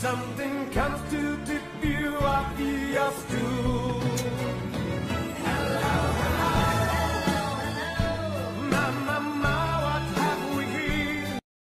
Something comes to tip you off the